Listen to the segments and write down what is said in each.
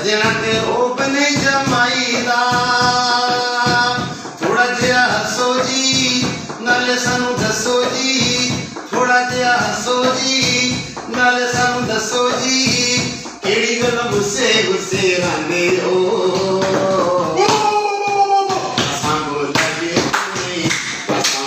ਸੱਜਣਾ ਤੇ ਉਹ ਬਨੇ ਜਮਾਈ ਦਾ ਥੋੜਾ ਜਿਹਾ ਹੱਸੋ ਜੀ ਨਾਲੇ ਸਾਨੂੰ ਦੱਸੋ ਜੀ ਥੋੜਾ ਜਿਹਾ ਹੱਸੋ ਜੀ ਨਾਲੇ ਸਾਨੂੰ ਦੱਸੋ ਜੀ ਕਿਹੜੀ ਗੱਲ ਗੁੱਸੇ ਗੁੱਸੇ ਰਾਂਦੇ ਹੋ ਅਸਾਂ ਬੋਲਾਂਗੇ ਨਹੀਂ ਅਸਾਂ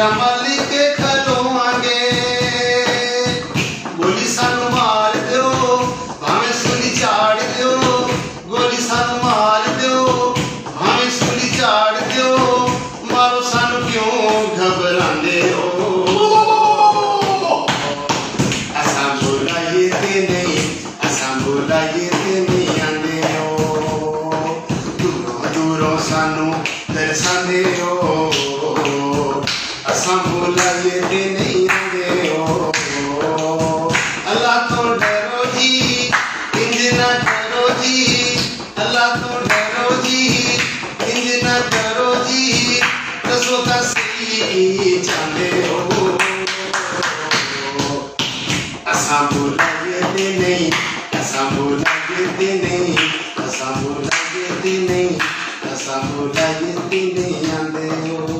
रमली के खलोआंगे मार दो सुनी चाड़ दो गोली सानू मार दो भावे चाड़ दो मारो सानू क्यों घबराने हो? नहीं असा दूरों दूरों सानू दर्शाने हो। संभूल ये नहीं रे ओ अल्लाह तो डरो जी इंजना डरो जी अल्लाह तो डरो जी इंजना डरो जी दसो का सही चाहते हो असा भूला ये नहीं असा भूला ये नहीं असा भूला ये नहीं असा भूला ये नहीं आंदे हो